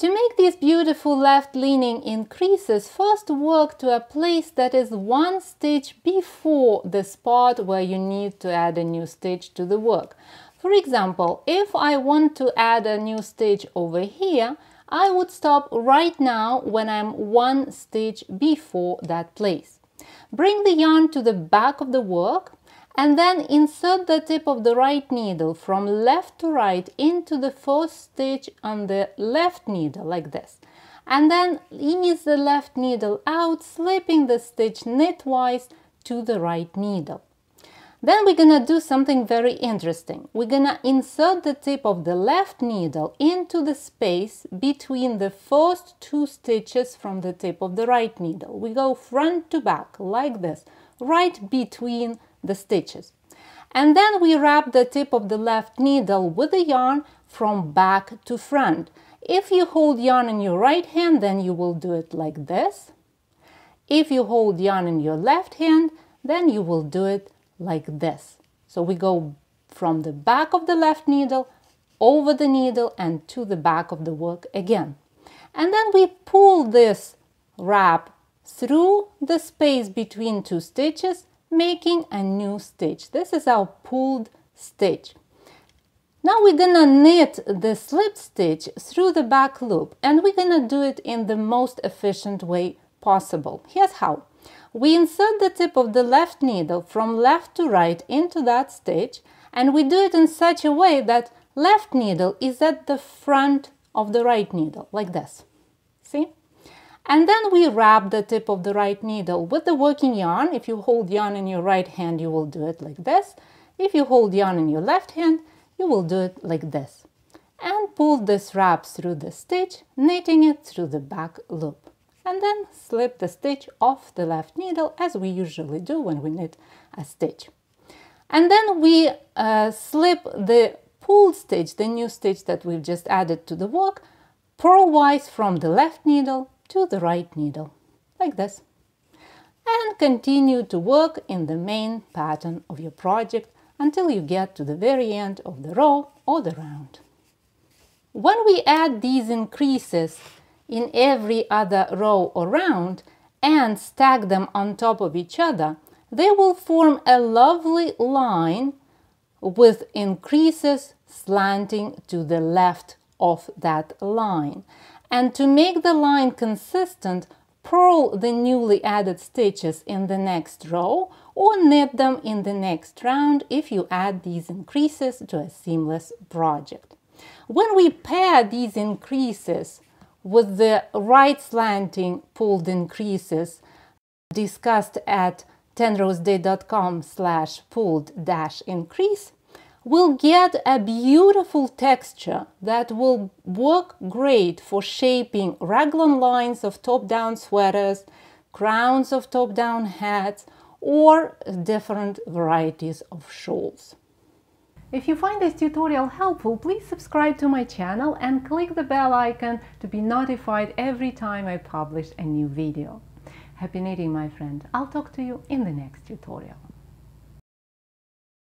To make these beautiful left-leaning increases, first work to a place that is one stitch before the spot where you need to add a new stitch to the work. For example, if I want to add a new stitch over here, I would stop right now when I'm one stitch before that place. Bring the yarn to the back of the work and then insert the tip of the right needle from left to right into the first stitch on the left needle like this. And then ease the left needle out slipping the stitch knitwise to the right needle. Then we're gonna do something very interesting. We're gonna insert the tip of the left needle into the space between the first two stitches from the tip of the right needle. We go front to back like this right between the stitches. And then we wrap the tip of the left needle with the yarn from back to front. If you hold yarn in your right hand, then you will do it like this. If you hold yarn in your left hand, then you will do it like this. So we go from the back of the left needle over the needle and to the back of the work again. And then we pull this wrap through the space between two stitches making a new stitch. This is our pulled stitch. Now we're gonna knit the slip stitch through the back loop and we're gonna do it in the most efficient way possible. Here's how. We insert the tip of the left needle from left to right into that stitch and we do it in such a way that left needle is at the front of the right needle, like this. See? And then we wrap the tip of the right needle with the working yarn. If you hold yarn in your right hand, you will do it like this. If you hold yarn in your left hand, you will do it like this. And pull this wrap through the stitch, knitting it through the back loop. And then slip the stitch off the left needle as we usually do when we knit a stitch. And then we uh, slip the pulled stitch, the new stitch that we've just added to the work, purlwise from the left needle to the right needle, like this. And continue to work in the main pattern of your project until you get to the very end of the row or the round. When we add these increases in every other row or round and stack them on top of each other, they will form a lovely line with increases slanting to the left of that line. And to make the line consistent, purl the newly added stitches in the next row or knit them in the next round if you add these increases to a seamless project. When we pair these increases with the right slanting pulled increases discussed at 10rowsaday.com slash pulled dash increase, will get a beautiful texture that will work great for shaping raglan lines of top-down sweaters, crowns of top-down hats, or different varieties of shawls. If you find this tutorial helpful, please subscribe to my channel and click the bell icon to be notified every time I publish a new video. Happy knitting, my friend. I'll talk to you in the next tutorial.